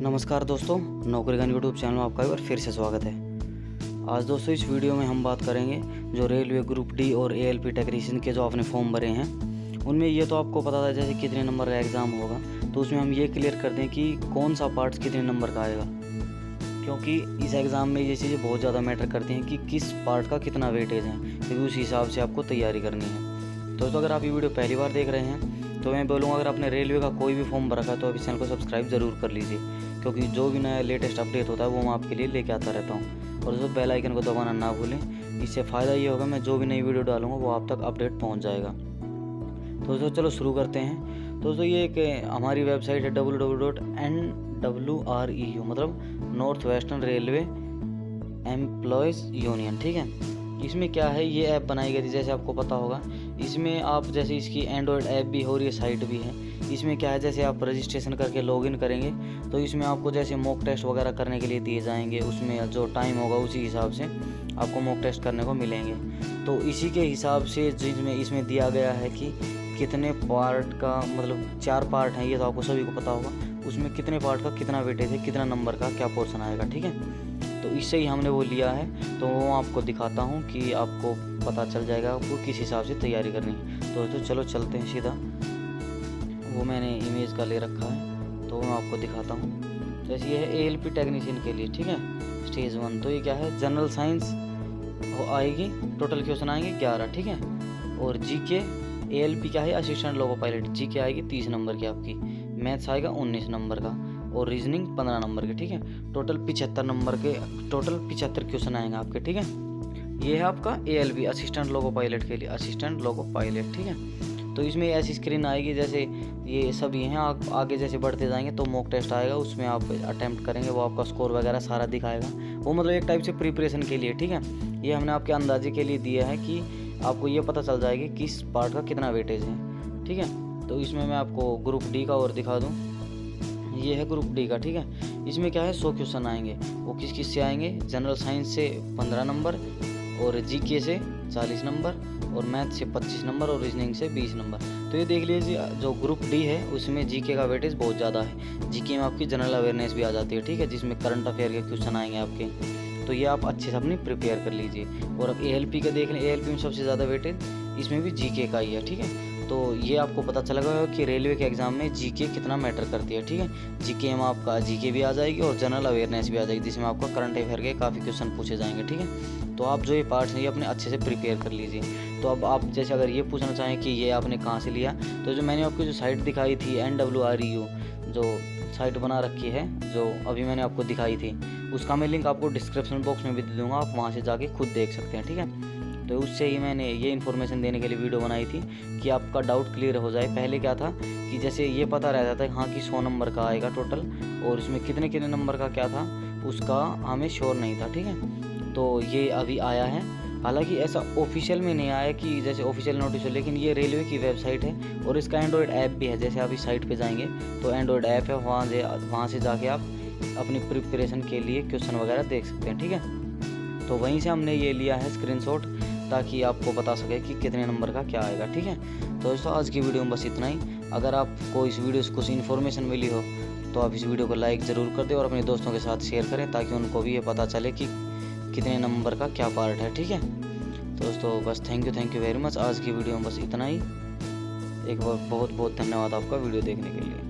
नमस्कार दोस्तों, नौकरी गन यूट्यूब चैनल में आपका एक बार फिर से स्वागत है। आज दोस्तों, इस वीडियो में हम बात करेंगे जो रेलवे ग्रुप डी और ए एल पी टेक्नीशियन के जो आपने फॉर्म भरे हैं, उनमें ये तो आपको पता था जैसे कितने नंबर का एग्ज़ाम होगा तो उसमें हम ये क्लियर कर दें कि कौन सा पार्ट्स कितने नंबर का आएगा। क्योंकि इस एग्ज़ाम में ये चीज़ें बहुत ज़्यादा मैटर करती हैं कि किस पार्ट का कितना वेटेज है, क्योंकि उस हिसाब से आपको तैयारी करनी है। दोस्तों, अगर आप ये वीडियो पहली बार देख रहे हैं तो मैं बोलूँगा, अगर आपने रेलवे का कोई भी फॉर्म भरा है तो अभी चैनल को सब्सक्राइब ज़रूर कर लीजिए, क्योंकि जो भी नया लेटेस्ट अपडेट होता है, वो मैं आपके लिए लेके आता रहता हूँ। और दोस्तों, बेल आइकन को दबाना ना भूलें, इससे फ़ायदा ये होगा, मैं जो भी नई वीडियो डालूँगा, वो आप तक अपडेट पहुँच जाएगा। तो दोस्तों, चलो शुरू करते हैं। दोस्तों, ये एक हमारी वेबसाइट है W W dot N W R E U मतलब north western railway employees union, ठीक है? इसमें क्या है, ये ऐप बनाई गई थी, जैसे आपको पता होगा। इसमें आप, जैसे इसकी एंड्रॉयड ऐप भी हो रही है, साइट भी है। इसमें क्या है, जैसे आप रजिस्ट्रेशन करके लॉगिन करेंगे तो इसमें आपको जैसे मॉक टेस्ट वगैरह करने के लिए दिए जाएँगे, उसमें जो टाइम होगा उसी हिसाब से आपको मॉक टेस्ट करने को मिलेंगे। तो इसी के हिसाब से जिसमें इसमें दिया गया है कि कितने पार्ट का मतलब चार पार्ट हैं, ये तो आपको सभी को पता होगा, उसमें कितने पार्ट का कितना वेटेज है, कितना नंबर का, क्या पोर्सन आएगा, ठीक है? तो इससे ही हमने वो लिया है। तो वो आपको दिखाता हूँ कि आपको पता चल जाएगा आपको किस हिसाब से तैयारी करनी है। तो तो चलो चलते हैं सीधा। वो मैंने इमेज का ले रखा है। तो मैं आपको दिखाता हूँ। जैसे ये है ए एल पी टेक्नीशियन के लिए, ठीक है? स्टेज वन तो ये क्या है? जनरल साइंस वो आएगी टोटल क्वेश्चन आएँगे ग्यारह, ठीक है? और जी के ए एल पी क्या है? असिस्टेंट लोगो पायलट जी के आएगी तीस नंबर की आपकी। मैथ्स आएगा उन्नीस नंबर का। और रीजनिंग पंद्रह नंबर के, ठीक है? टोटल पिछहत्तर नंबर के टोटल पिछहत्तर क्वेश्चन आएँगे आपके, ठीक है? ये है आपका A L B assistant loco pilot के लिए असिस्टेंट लोगो पायलट ठीक है? तो इसमें ऐसी स्क्रीन आएगी, जैसे ये सब ये हैं आगे जैसे बढ़ते जाएँगे तो मॉक टेस्ट आएगा, उसमें आप अटैम्प्ट करेंगे, वो आपका स्कोर वगैरह सारा दिखाएगा। वो मतलब एक टाइप से प्रिपरेशन के लिए, ठीक है? ये हमने आपके अंदाजे के लिए दिया है कि आपको ये पता चल जाएगी किस पार्ट का कितना वेटेज है, ठीक है? तो इसमें मैं आपको ग्रुप डी का और दिखा दूँ। ये है ग्रुप डी का, ठीक है? इसमें क्या है? सौ क्वेश्चन आएँगे। वो किस किस से आएँगे? जनरल साइंस से पंद्रह नंबर और जी से चालीस नंबर और मैथ से पच्चीस नंबर और रीजनिंग से बीस नंबर तो ये देख लीजिए, जो ग्रुप डी है, उसमें जीके का वेटेज बहुत ज़्यादा है। जीके में आपकी जनरल अवेयरनेस भी आ जाती है, ठीक है? जिसमें करंट अफेयर के क्वेश्चन आएँगे आपके। तो ये आप अच्छे से अपनी प्रिपेयर कर लीजिए। और अब ए का देख लें ए में सबसे ज़्यादा वेटेज इसमें भी जी का ही है, ठीक है? तो ये आपको पता चला गया कि रेलवे के एग्ज़ाम में जीके कितना मैटर करती है, ठीक है? जीके में आपका, जीके भी आ जाएगी और जनरल अवेयरनेस भी आ जाएगी, जिसमें आपका करंट अफेयर के काफ़ी क्वेश्चन पूछे जाएँगे, ठीक है? तो आप जो ये पार्ट्स हैं, ये अपने अच्छे से प्रिपेयर कर लीजिए। तो अब आप जैसे अगर ये पूछना चाहें कि ये आपने कहाँ से लिया तो जो मैंने आपको जो साइट दिखाई थी एन डब्ल्यू आर यू जो साइट बना रखी है, जो अभी मैंने आपको दिखाई थी, उसका मैं लिंक आपको डिस्क्रिप्शन बॉक्स में भी दे दूँगा, आप वहाँ से जाके खुद देख सकते हैं, ठीक है? तो उससे ही मैंने ये इन्फॉर्मेशन देने के लिए वीडियो बनाई थी कि आपका डाउट क्लियर हो जाए। पहले क्या था कि जैसे ये पता रहता था हाँ कि सौ नंबर का आएगा टोटल और उसमें कितने कितने नंबर का क्या था, उसका हमें श्योर नहीं था, ठीक है? तो ये अभी आया है। हालाँकि ऐसा ऑफिशियल में नहीं आया कि जैसे ऑफिशियल नोटिस हो, लेकिन ये रेलवे की वेबसाइट है, और इसका एंड्रॉयड ऐप भी है, जैसे आप इस साइट पे जाएँगे तो एंड्रॉयड ऐप है, वहाँ से वहाँ से जाके आप अपनी प्रिपरेशन के लिए क्वेश्चन वगैरह देख सकते हैं, ठीक है? तो वहीं से हमने ये लिया है स्क्रीनशॉट ताकि आपको बता सके कि कितने नंबर का क्या आएगा, ठीक है? तो दोस्तों, आज की वीडियो में बस इतना ही। अगर आपको इस वीडियो से कुछ इन्फॉर्मेशन मिली हो तो आप इस वीडियो को लाइक ज़रूर कर दें और अपने दोस्तों के साथ शेयर करें ताकि उनको भी ये पता चले कि कितने नंबर का क्या पार्ट है, ठीक है? तो दोस्तों, बस thank you thank you very much आज की वीडियो में बस इतना ही। एक बार बहुत बहुत धन्यवाद आपका वीडियो देखने के लिए।